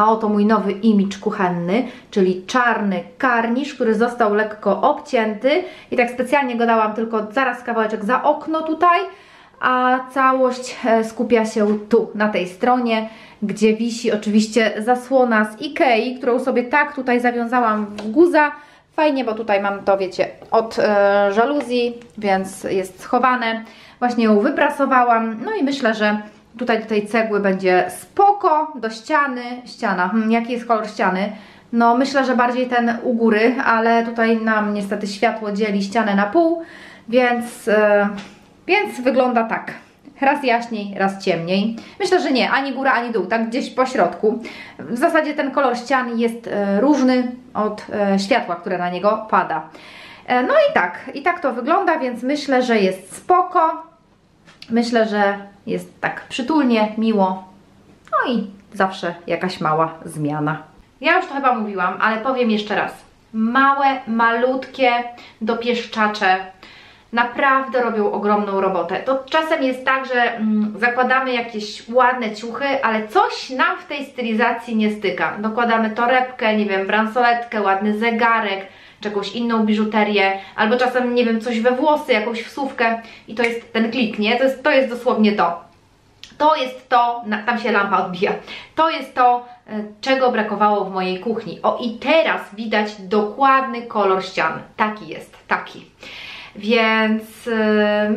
A oto mój nowy imidż kuchenny, czyli czarny karnisz, który został lekko obcięty i tak specjalnie go dałam tylko zaraz kawałeczek za okno tutaj, a całość e, skupia się tu, na tej stronie, gdzie wisi oczywiście zasłona z Ikei, którą sobie tak tutaj zawiązałam w guza. Fajnie, bo tutaj mam to, wiecie, od e, żaluzji, więc jest schowane. Właśnie ją wyprasowałam, no i myślę, że tutaj do tej cegły będzie spoko, do ściany, ściana, hmm, jaki jest kolor ściany? No myślę, że bardziej ten u góry, ale tutaj nam niestety światło dzieli ścianę na pół, więc, e, więc wygląda tak. Raz jaśniej, raz ciemniej. Myślę, że nie, ani góra, ani dół, tak gdzieś po środku. W zasadzie ten kolor ścian jest e, różny od e, światła, które na niego pada. No i tak, i tak to wygląda, więc myślę, że jest spoko. Myślę, że jest tak przytulnie, miło. No i zawsze jakaś mała zmiana. Ja już to chyba mówiłam, ale powiem jeszcze raz. Małe, malutkie dopieszczacze naprawdę robią ogromną robotę. To czasem jest tak, że mm, zakładamy jakieś ładne ciuchy, ale coś nam w tej stylizacji nie styka. Dokładamy torebkę, nie wiem, bransoletkę, ładny zegarek, czy jakąś inną biżuterię, albo czasem, nie wiem, coś we włosy, jakąś wsówkę i to jest ten klik, nie? To jest, to jest dosłownie to. To jest to, tam się lampa odbija, to jest to, e, czego brakowało w mojej kuchni. O i teraz widać dokładny kolor ścian. Taki jest, taki. Więc yy,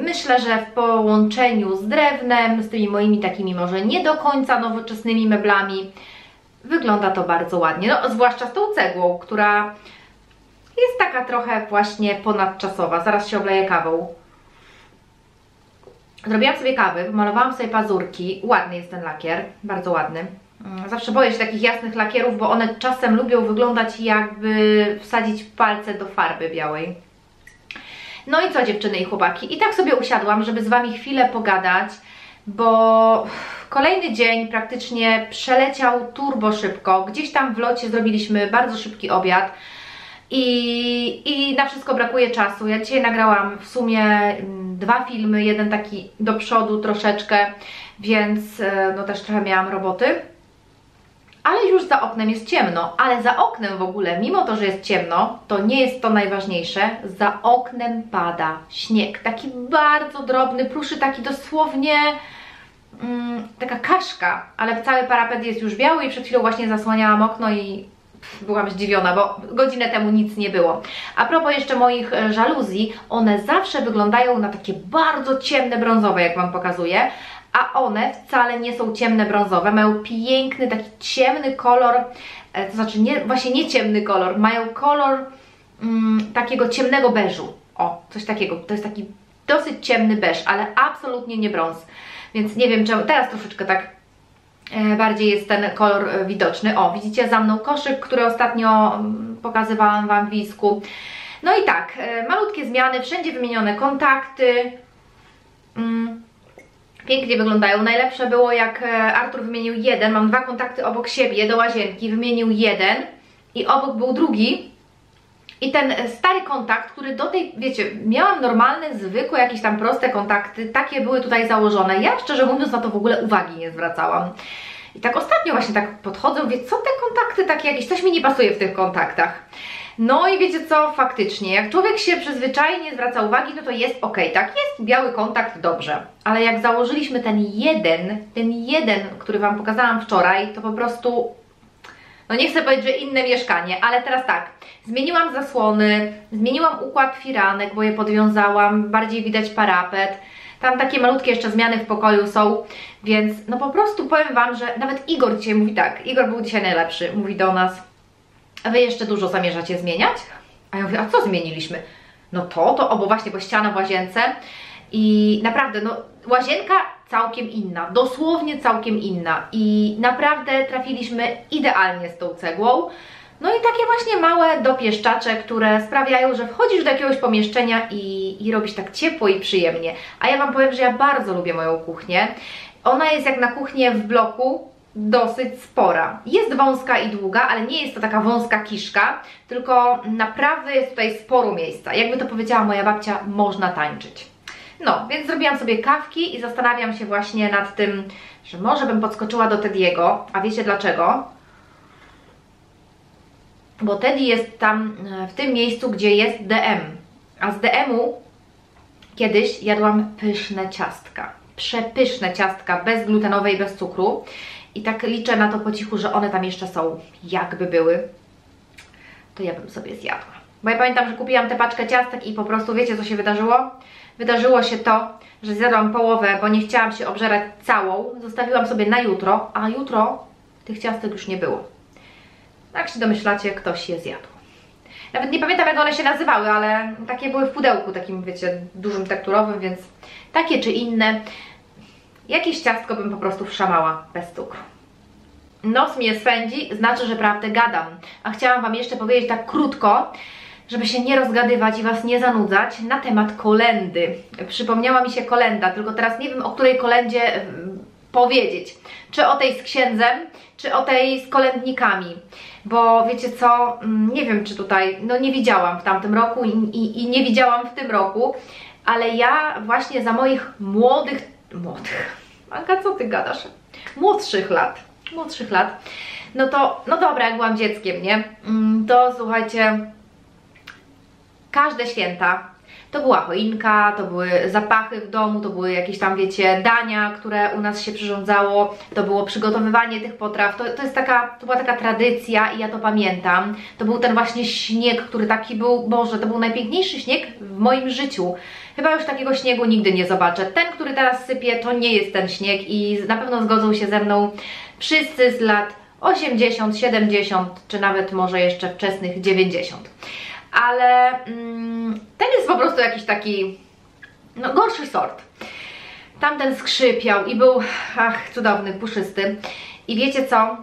myślę, że w połączeniu z drewnem, z tymi moimi takimi może nie do końca nowoczesnymi meblami, wygląda to bardzo ładnie. No, zwłaszcza z tą cegłą, która jest taka trochę właśnie ponadczasowa. Zaraz się obleję kawą. Zrobiłam sobie kawy, pomalowałam sobie pazurki. Ładny jest ten lakier, bardzo ładny. Mm, zawsze boję się takich jasnych lakierów, bo one czasem lubią wyglądać jakby wsadzić palce do farby białej. No i co dziewczyny i chłopaki? I tak sobie usiadłam, żeby z Wami chwilę pogadać, bo kolejny dzień praktycznie przeleciał turbo szybko. Gdzieś tam w locie zrobiliśmy bardzo szybki obiad. I, I na wszystko brakuje czasu. Ja dzisiaj nagrałam w sumie mm, dwa filmy, jeden taki do przodu troszeczkę, więc e, no też trochę miałam roboty. Ale już za oknem jest ciemno, ale za oknem w ogóle, mimo to, że jest ciemno, to nie jest to najważniejsze, za oknem pada śnieg, taki bardzo drobny, pruszy taki dosłownie mm, taka kaszka, ale cały parapet jest już biały i przed chwilą właśnie zasłaniałam okno i byłam zdziwiona, bo godzinę temu nic nie było. A propos jeszcze moich e, żaluzji, one zawsze wyglądają na takie bardzo ciemne brązowe, jak Wam pokazuję, a one wcale nie są ciemne brązowe, mają piękny, taki ciemny kolor, e, to znaczy nie, właśnie nie ciemny kolor, mają kolor mm, takiego ciemnego beżu, o, coś takiego, to jest taki dosyć ciemny beż, ale absolutnie nie brąz, więc nie wiem czemu, teraz troszeczkę tak bardziej jest ten kolor e, widoczny, o, widzicie za mną koszyk, który ostatnio mm, pokazywałam Wam w Wisku, no i tak, e, malutkie zmiany, wszędzie wymienione kontakty, mm, pięknie wyglądają. Najlepsze było jak e, Artur wymienił jeden, mam dwa kontakty obok siebie do łazienki, wymienił jeden i obok był drugi. I ten stary kontakt, który do tej, wiecie, miałam normalne, zwykłe, jakieś tam proste kontakty, takie były tutaj założone. Ja szczerze mówiąc na to w ogóle uwagi nie zwracałam. I tak ostatnio właśnie tak podchodzę, mówię, co te kontakty takie jakieś, coś mi nie pasuje w tych kontaktach. No i wiecie co, faktycznie, jak człowiek się przyzwyczai, nie zwraca uwagi, no to jest ok, tak, jest biały kontakt, dobrze. Ale jak założyliśmy ten jeden, ten jeden, który Wam pokazałam wczoraj, to po prostu, no nie chcę powiedzieć, że inne mieszkanie, ale teraz tak, zmieniłam zasłony, zmieniłam układ firanek, bo je podwiązałam, bardziej widać parapet, tam takie malutkie jeszcze zmiany w pokoju są, więc no po prostu powiem Wam, że nawet Igor dzisiaj mówi tak, Igor był dzisiaj najlepszy, mówi do nas, Wy jeszcze dużo zamierzacie zmieniać? A ja mówię, a co zmieniliśmy? No to, to, obo właśnie, bo ściana w łazience. I naprawdę, no łazienka całkiem inna, dosłownie całkiem inna i naprawdę trafiliśmy idealnie z tą cegłą. No i takie właśnie małe dopieszczacze, które sprawiają, że wchodzisz do jakiegoś pomieszczenia i, i robisz tak ciepło i przyjemnie. A ja Wam powiem, że ja bardzo lubię moją kuchnię. Ona jest jak na kuchnię w bloku, dosyć spora. Jest wąska i długa, ale nie jest to taka wąska kiszka, tylko naprawdę jest tutaj sporo miejsca. Jakby to powiedziała moja babcia, można tańczyć. No, więc zrobiłam sobie kawki i zastanawiam się właśnie nad tym, że może bym podskoczyła do Tediego, a wiecie dlaczego? bo Teddy jest tam e, w tym miejscu, gdzie jest DM. A z DM-u kiedyś jadłam pyszne ciastka. Przepyszne ciastka, bezglutenowe i bez cukru. I tak liczę na to po cichu, że one tam jeszcze są, jakby były. To ja bym sobie zjadła. Bo ja pamiętam, że kupiłam tę paczkę ciastek i po prostu wiecie co się wydarzyło? Wydarzyło się to, że zjadłam połowę, bo nie chciałam się obżerać całą. Zostawiłam sobie na jutro, a jutro tych ciastek już nie było. Jak się domyślacie, ktoś je zjadł. Nawet nie pamiętam jak one się nazywały, ale takie były w pudełku, takim wiecie, dużym tekturowym, więc takie czy inne. Jakieś ciastko bym po prostu wszamała bez cukru. Nos mnie swędzi, znaczy, że prawdę gadam. A chciałam Wam jeszcze powiedzieć tak krótko, żeby się nie rozgadywać i Was nie zanudzać, na temat kolendy. Przypomniała mi się kolenda, tylko teraz nie wiem o której kolendzie powiedzieć. Czy o tej z księdzem, czy o tej z kolędnikami. Bo wiecie co, mm, nie wiem czy tutaj, no nie widziałam w tamtym roku i, i, i nie widziałam w tym roku, ale ja właśnie za moich młodych, młodych, Anka co Ty gadasz? Młodszych lat, młodszych lat, no to, no dobra, jak byłam dzieckiem, nie? Mm, to słuchajcie, każde święta, to była choinka, to były zapachy w domu, to były jakieś tam, wiecie, dania, które u nas się przyrządzało, to było przygotowywanie tych potraw, to, to jest taka, to była taka tradycja i ja to pamiętam. To był ten właśnie śnieg, który taki był, Boże, to był najpiękniejszy śnieg w moim życiu. Chyba już takiego śniegu nigdy nie zobaczę. Ten, który teraz sypie, to nie jest ten śnieg i na pewno zgodzą się ze mną wszyscy z lat 80, 70, czy nawet może jeszcze wczesnych 90 ale mm, ten jest po prostu jakiś taki, no gorszy sort. Tamten skrzypiał i był, ach, cudowny, puszysty. I wiecie co?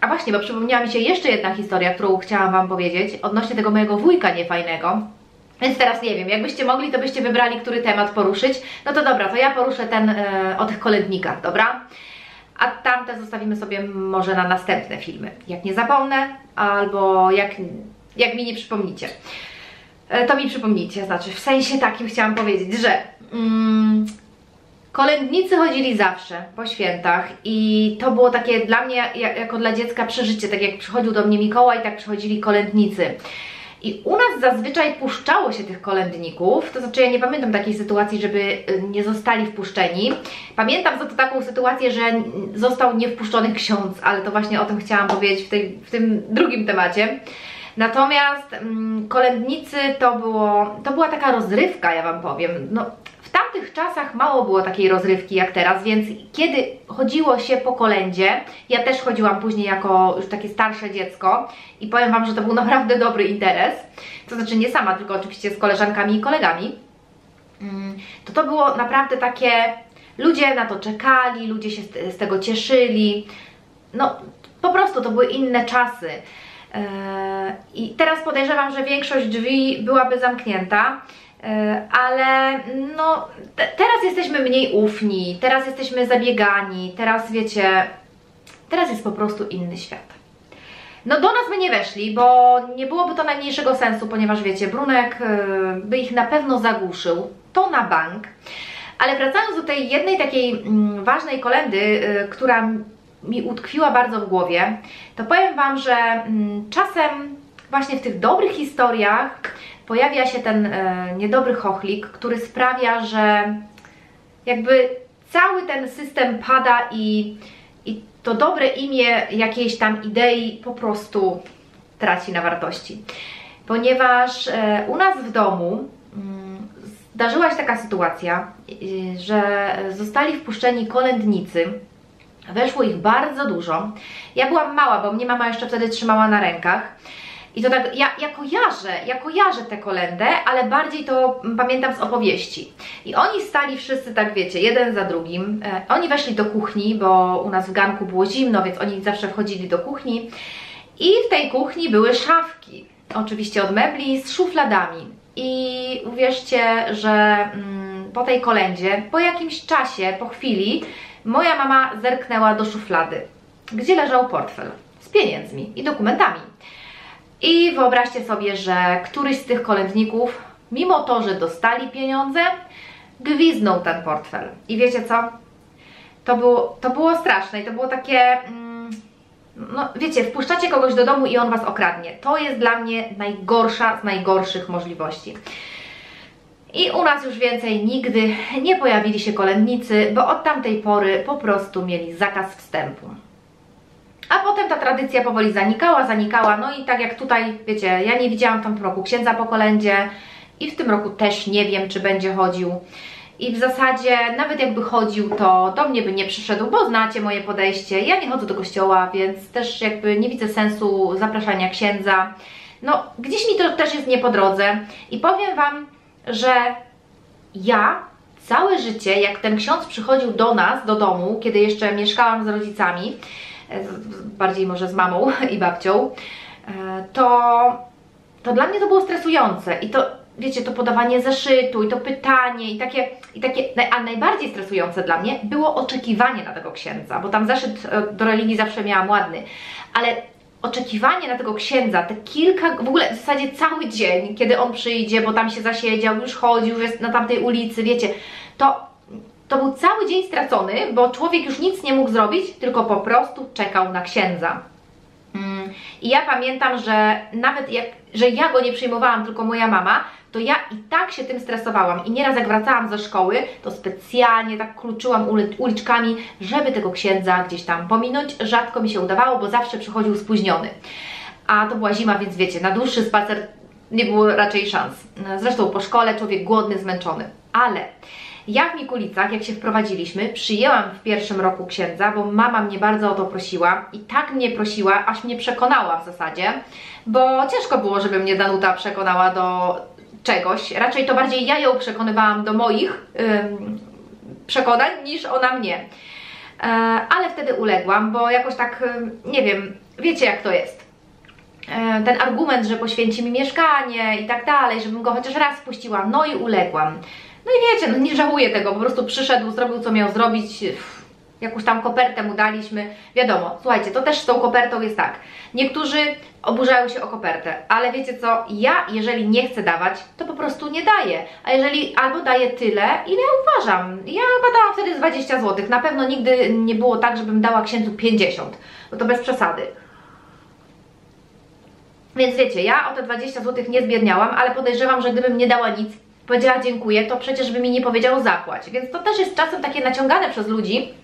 A właśnie, bo przypomniała mi się jeszcze jedna historia, którą chciałam Wam powiedzieć odnośnie tego mojego wujka niefajnego. Więc teraz nie wiem, jakbyście mogli, to byście wybrali, który temat poruszyć. No to dobra, to ja poruszę ten e, o tych kolędnikach, dobra? A tamte zostawimy sobie może na następne filmy. Jak nie zapomnę, albo jak jak mi nie przypomnicie. E, to mi przypomnicie, znaczy w sensie takim chciałam powiedzieć, że mm, kolędnicy chodzili zawsze po świętach i to było takie dla mnie jako dla dziecka przeżycie, tak jak przychodził do mnie Mikołaj, tak przychodzili kolędnicy. I u nas zazwyczaj puszczało się tych kolędników, to znaczy ja nie pamiętam takiej sytuacji, żeby y, nie zostali wpuszczeni. Pamiętam za to taką sytuację, że został niewpuszczony ksiądz, ale to właśnie o tym chciałam powiedzieć w, tej, w tym drugim temacie. Natomiast mm, kolędnicy to, było, to była taka rozrywka, ja Wam powiem. No, w tamtych czasach mało było takiej rozrywki jak teraz, więc kiedy chodziło się po kolędzie, ja też chodziłam później jako już takie starsze dziecko i powiem Wam, że to był naprawdę dobry interes. To znaczy nie sama, tylko oczywiście z koleżankami i kolegami. Mm, to to było naprawdę takie... Ludzie na to czekali, ludzie się z tego cieszyli. No, po prostu to były inne czasy. E, I teraz podejrzewam, że większość drzwi byłaby zamknięta, e, ale no te, teraz jesteśmy mniej ufni, teraz jesteśmy zabiegani, teraz wiecie, teraz jest po prostu inny świat. No do nas by nie weszli, bo nie byłoby to najmniejszego sensu, ponieważ wiecie, Brunek e, by ich na pewno zagłuszył, to na bank. Ale wracając do tej jednej takiej mm, ważnej kolendy, która mi utkwiła bardzo w głowie, to powiem Wam, że mm, czasem właśnie w tych dobrych historiach pojawia się ten e, niedobry chochlik, który sprawia, że jakby cały ten system pada i, i to dobre imię jakiejś tam idei po prostu traci na wartości. Ponieważ e, u nas w domu mm, zdarzyła się taka sytuacja, y, że zostali wpuszczeni kolędnicy, Weszło ich bardzo dużo. Ja byłam mała, bo mnie mama jeszcze wtedy trzymała na rękach. I to tak, ja, ja kojarzę, ja kojarzę tę kolendę, ale bardziej to pamiętam z opowieści. I oni stali wszyscy, tak wiecie, jeden za drugim. E, oni weszli do kuchni, bo u nas w ganku było zimno, więc oni zawsze wchodzili do kuchni. I w tej kuchni były szafki, oczywiście od mebli, z szufladami. I uwierzcie, że mm, po tej kolendzie, po jakimś czasie, po chwili, moja mama zerknęła do szuflady, gdzie leżał portfel z pieniędzmi i dokumentami. I wyobraźcie sobie, że któryś z tych kolędników, mimo to, że dostali pieniądze, gwiznął ten portfel. I wiecie co? To było, to było straszne i to było takie... Mm, no wiecie, wpuszczacie kogoś do domu i on Was okradnie. To jest dla mnie najgorsza z najgorszych możliwości. I u nas już więcej nigdy nie pojawili się kolędnicy, bo od tamtej pory po prostu mieli zakaz wstępu. A potem ta tradycja powoli zanikała, zanikała, no i tak jak tutaj, wiecie, ja nie widziałam w tamtym roku księdza po kolędzie i w tym roku też nie wiem, czy będzie chodził. I w zasadzie, nawet jakby chodził, to do mnie by nie przyszedł, bo znacie moje podejście. Ja nie chodzę do kościoła, więc też jakby nie widzę sensu zapraszania księdza. No, gdzieś mi to też jest nie po drodze. I powiem Wam, że ja całe życie, jak ten ksiądz przychodził do nas, do domu, kiedy jeszcze mieszkałam z rodzicami, e, bardziej może z mamą i babcią, e, to, to dla mnie to było stresujące. I to, wiecie, to podawanie zeszytu i to pytanie i takie, i takie, a najbardziej stresujące dla mnie było oczekiwanie na tego księdza, bo tam zeszyt e, do religii zawsze miałam ładny, ale oczekiwanie na tego księdza, te kilka, w ogóle w zasadzie cały dzień, kiedy on przyjdzie, bo tam się zasiedział, już chodził, już jest na tamtej ulicy, wiecie, to, to był cały dzień stracony, bo człowiek już nic nie mógł zrobić, tylko po prostu czekał na księdza. Mm, I ja pamiętam, że nawet jak, że ja go nie przyjmowałam, tylko moja mama, to ja i tak się tym stresowałam. I nieraz jak wracałam ze szkoły, to specjalnie tak kluczyłam uliczkami, żeby tego księdza gdzieś tam pominąć. Rzadko mi się udawało, bo zawsze przychodził spóźniony. A to była zima, więc wiecie, na dłuższy spacer nie było raczej szans. Zresztą po szkole człowiek głodny, zmęczony. Ale ja w Mikulicach, jak się wprowadziliśmy, przyjęłam w pierwszym roku księdza, bo mama mnie bardzo o to prosiła i tak mnie prosiła, aż mnie przekonała w zasadzie, bo ciężko było, żeby mnie Danuta przekonała do czegoś. Raczej to bardziej ja ją przekonywałam do moich ym, przekonań niż ona mnie. E, ale wtedy uległam, bo jakoś tak, nie wiem, wiecie jak to jest. E, ten argument, że poświęci mi mieszkanie i tak dalej, żebym go chociaż raz puściła, no i uległam. No i wiecie, no nie żałuję tego, po prostu przyszedł, zrobił co miał zrobić, jakąś tam kopertę mu daliśmy. Wiadomo, słuchajcie, to też z tą kopertą jest tak. Niektórzy oburzają się o kopertę, ale wiecie co, ja jeżeli nie chcę dawać, to po prostu nie daję. A jeżeli albo daję tyle, ile uważam. Ja chyba dałam wtedy 20 zł. Na pewno nigdy nie było tak, żebym dała księdzu 50. No to bez przesady. Więc wiecie, ja o te 20 zł nie zbiedniałam, ale podejrzewam, że gdybym nie dała nic, powiedziała dziękuję, to przecież by mi nie powiedział zapłać. Więc to też jest czasem takie naciągane przez ludzi,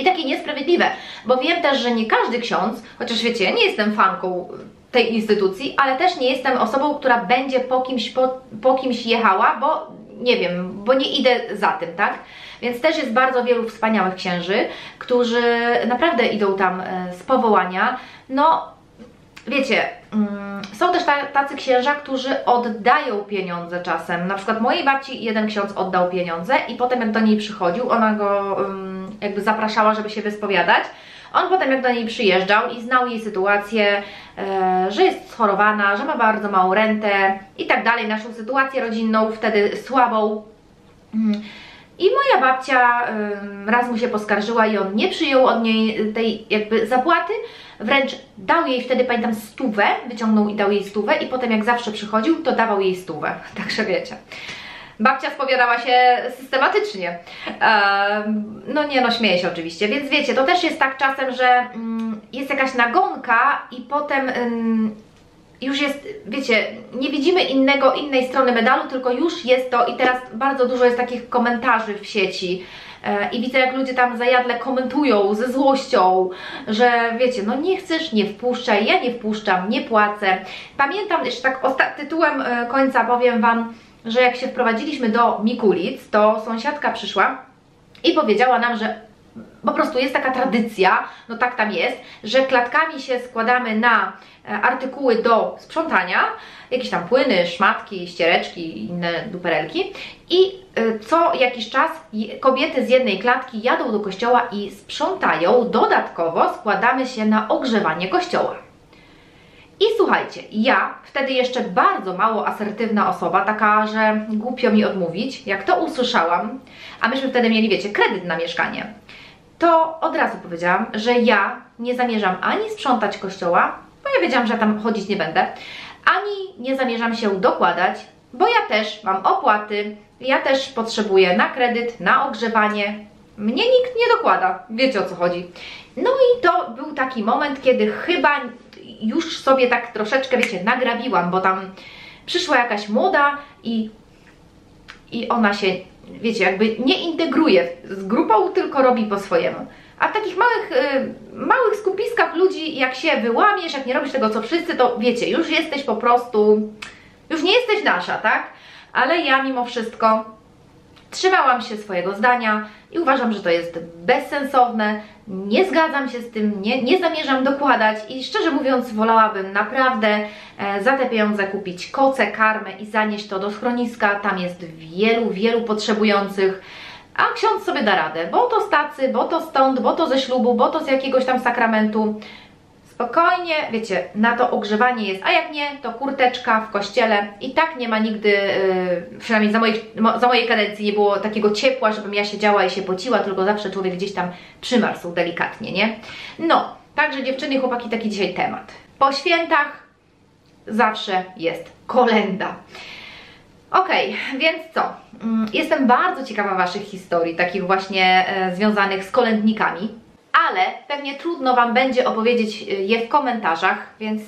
i takie niesprawiedliwe, bo wiem też, że nie każdy ksiądz, chociaż wiecie, ja nie jestem fanką tej instytucji, ale też nie jestem osobą, która będzie po kimś, po, po kimś jechała, bo nie wiem, bo nie idę za tym, tak? Więc też jest bardzo wielu wspaniałych księży, którzy naprawdę idą tam e, z powołania. No, wiecie, mm, są też tacy księża, którzy oddają pieniądze czasem. Na przykład mojej babci jeden ksiądz oddał pieniądze i potem jak do niej przychodził, ona go jakby zapraszała, żeby się wyspowiadać. On potem jak do niej przyjeżdżał i znał jej sytuację, e, że jest schorowana, że ma bardzo małą rentę i tak dalej, naszą sytuację rodzinną, wtedy słabą. Mm. I moja babcia raz mu się poskarżyła i on nie przyjął od niej tej jakby zapłaty, wręcz dał jej wtedy, pamiętam, stówę, wyciągnął i dał jej stówę i potem jak zawsze przychodził, to dawał jej stówę, także wiecie. Babcia spowiadała się systematycznie. no nie no, śmieję się oczywiście, więc wiecie, to też jest tak czasem, że mm, jest jakaś nagonka i potem już jest, wiecie, nie widzimy innego, innej strony medalu, tylko już jest to i teraz bardzo dużo jest takich komentarzy w sieci e, i widzę jak ludzie tam zajadle komentują ze złością, że wiecie, no nie chcesz, nie wpuszczaj, ja nie wpuszczam, nie płacę. Pamiętam, jeszcze tak tytułem e, końca powiem Wam, że jak się wprowadziliśmy do Mikulic, to sąsiadka przyszła i powiedziała nam, że po prostu jest taka tradycja, no tak tam jest, że klatkami się składamy na e, artykuły do sprzątania, jakieś tam płyny, szmatki, ściereczki inne duperelki i e, co jakiś czas kobiety z jednej klatki jadą do kościoła i sprzątają, dodatkowo składamy się na ogrzewanie kościoła. I słuchajcie, ja wtedy jeszcze bardzo mało asertywna osoba, taka, że głupio mi odmówić, jak to usłyszałam, a myśmy wtedy mieli, wiecie, kredyt na mieszkanie, to od razu powiedziałam, że ja nie zamierzam ani sprzątać kościoła, bo ja wiedziałam, że tam chodzić nie będę, ani nie zamierzam się dokładać, bo ja też mam opłaty, ja też potrzebuję na kredyt, na ogrzewanie. Mnie nikt nie dokłada, wiecie o co chodzi. No i to był taki moment, kiedy chyba już sobie tak troszeczkę, wiecie, nagrabiłam, bo tam przyszła jakaś młoda i, i ona się, wiecie, jakby nie integruje z grupą, tylko robi po swojemu. A w takich małych, y, małych skupiskach ludzi, jak się wyłamiesz, jak nie robisz tego co wszyscy, to wiecie, już jesteś po prostu, już nie jesteś nasza, tak? Ale ja mimo wszystko trzymałam się swojego zdania i uważam, że to jest bezsensowne, nie zgadzam się z tym, nie, nie zamierzam dokładać i szczerze mówiąc wolałabym naprawdę e, za te pieniądze kupić koce, karmę i zanieść to do schroniska, tam jest wielu, wielu potrzebujących, a ksiądz sobie da radę, bo to z tacy, bo to stąd, bo to ze ślubu, bo to z jakiegoś tam sakramentu. Spokojnie, wiecie, na to ogrzewanie jest, a jak nie, to kurteczka w kościele i tak nie ma nigdy, yy, przynajmniej za, moich, mo, za mojej kadencji nie było takiego ciepła, żebym ja siedziała i się pociła, tylko zawsze człowiek gdzieś tam przymarsł delikatnie, nie? No, także dziewczyny i chłopaki, taki dzisiaj temat. Po świętach zawsze jest kolenda. Okej, więc co? Mm, Jestem bardzo ciekawa Waszych historii, takich właśnie e, związanych z kolędnikami, ale pewnie trudno Wam będzie opowiedzieć e, je w komentarzach, więc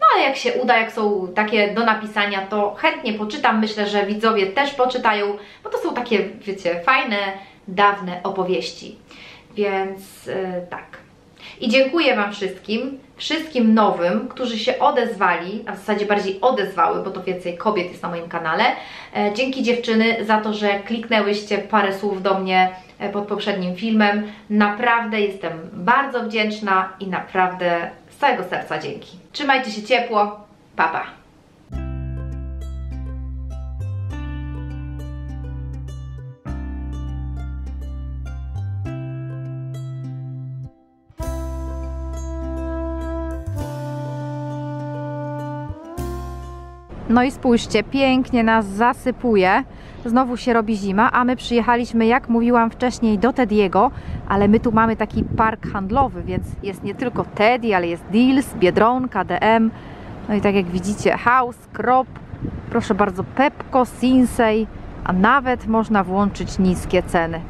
no ale jak się uda, jak są takie do napisania, to chętnie poczytam. Myślę, że widzowie też poczytają, bo to są takie, wiecie, fajne, dawne opowieści. Więc e, tak. I dziękuję Wam wszystkim, wszystkim nowym, którzy się odezwali, a w zasadzie bardziej odezwały, bo to więcej kobiet jest na moim kanale. E, Dzięki dziewczyny za to, że kliknęłyście parę słów do mnie pod poprzednim filmem. Naprawdę jestem bardzo wdzięczna i naprawdę z całego serca dzięki. Trzymajcie się ciepło. Pa, pa. No i spójrzcie, pięknie nas zasypuje. Znowu się robi zima, a my przyjechaliśmy, jak mówiłam wcześniej, do Tediego, ale my tu mamy taki park handlowy, więc jest nie tylko Teddy, ale jest Deals, Biedronka, DM. No i tak jak widzicie, House, Krop, proszę bardzo, Pepco, Sinsei, a nawet można włączyć niskie ceny.